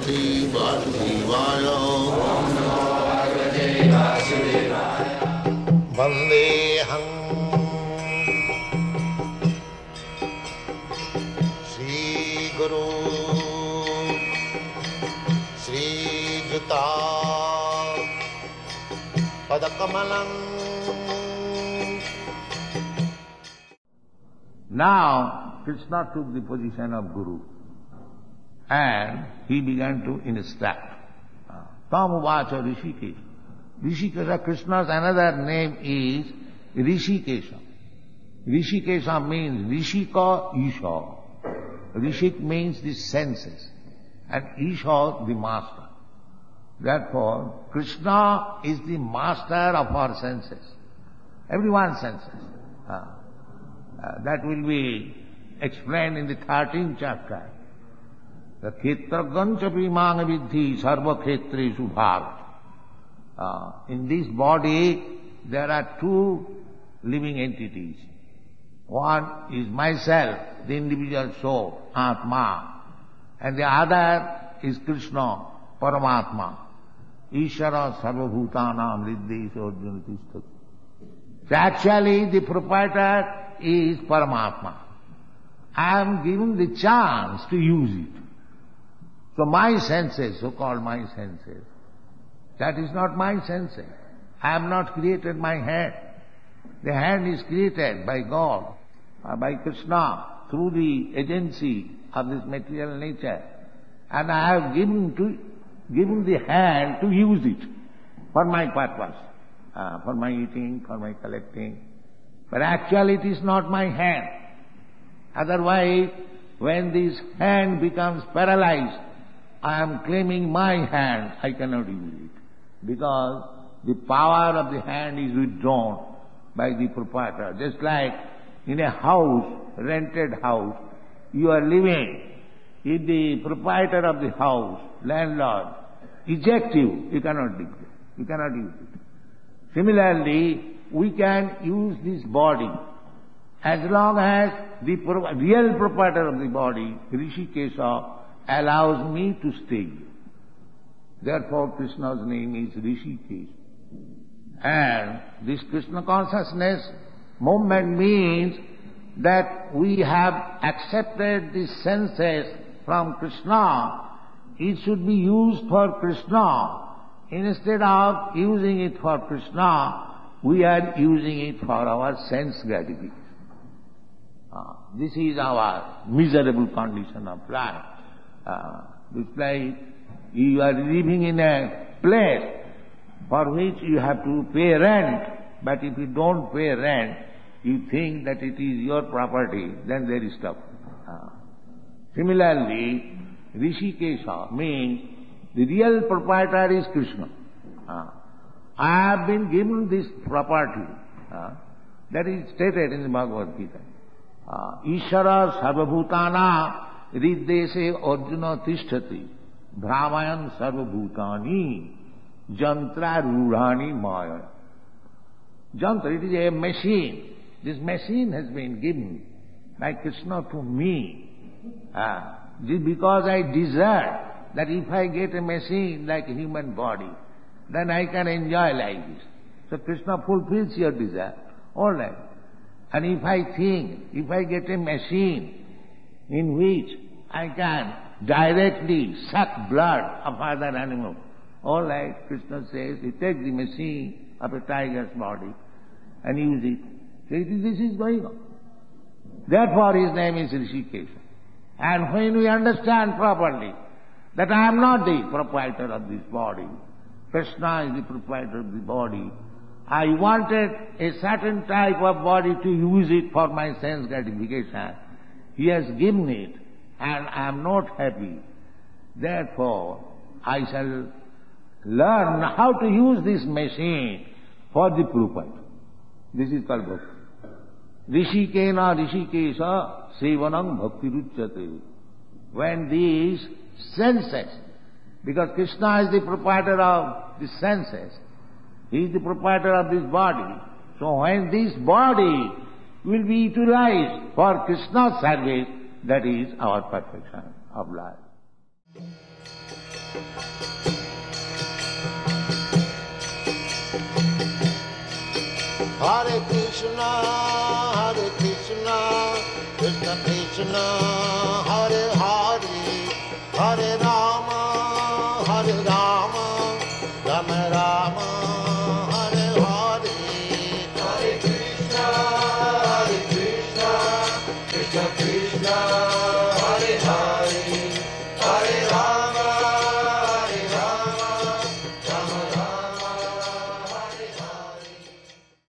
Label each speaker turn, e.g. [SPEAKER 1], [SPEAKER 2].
[SPEAKER 1] भगवते वासुदेवाय वन्देऽहम् श्रीगुरु श्रीयुता पदकमलम्
[SPEAKER 2] Now, Krishna took the position of Guru And he began to instruct. Tam uvacha Rishikesh. Rishikesha, Krishna's another name is Rishikesha. Rishikesha means Rishika Isha. Rishik means the senses and Isha the master. Therefore, Krishna is the master of our senses. Everyone's senses. Uh, uh, that will be explained in the 13th chapter. क्षेत्रगंज भी मांग विधि सर्व क्षेत्र Subhag in this body there are two living entities one is my self the individual so atma and the other is Krishna Paramatma Ishwar सर्वभूता नाम Riddhi Arjun actually the proprietor is Paramatma I am giving the chance to use it So my senses, so-called my senses, that is not my senses. I have not created my hand. The hand is created by God, uh, by Krishna, through the agency of this material nature. And I have given to given the hand to use it for my purpose, uh, for my eating, for my collecting. But actually it is not my hand. Otherwise, when this hand becomes paralyzed, I am claiming my hand, I cannot use it. Because the power of the hand is withdrawn by the proprietor. Just like in a house, rented house, you are living. If the proprietor of the house, landlord, eject you, you cannot live there. You cannot use it. Similarly, we can use this body as long as the real proprietor of the body, Rishi Rishikesha, allows me to stay here. Therefore, Krishna's name is Rishikesh. And this Krishna consciousness movement means that we have accepted the senses from Krishna. It should be used for Krishna. Instead of using it for Krishna, we are using it for our sense gratification. Uh, this is our miserable condition of life. Uh, it's like you are living in a place for which you have to pay rent, but if you don't pay rent, you think that it is your property, then there is stuff. Uh, similarly, Rishikesha means the real proprietor is Krishna. Uh, I have been given this property. Uh, that is stated in the Bhagavad Gita. Uh, Ishara sarvabhutana riddese arjuna tishtati brahmayan sarvabhutani jantra rudhani maya. Jantra, it is a machine. This machine has been given by Krishna to me. Uh, because I desire that if I get a machine like human body, then I can enjoy like this. So Krishna fulfills your desire. All right. And if I think, if I get a machine in which I can directly suck blood of other animals, all right, Krishna says, he takes the machine of a tiger's body and use it. So this is going on. Therefore his name is Rishikesha. And when we understand properly that I am not the proprietor of this body, Krishna is the proprietor of the body, I wanted a certain type of body to use it for my sense gratification. He has given it and I am not happy. Therefore, I shall learn how to use this machine for the proprietor. This is called bhakti. Rishikena Rishikesha Sevanam Bhaktir Uchyate. When these senses, because Krishna is the proprietor of the senses, he is the proprietor of this body. So when this body will be utilized for Krishna's service, that is our perfection of life.
[SPEAKER 1] Hare Krishna, Hare Krishna, Krishna Krishna, Hare Hare, Hare Rama, Hare Rama, Rama Rama,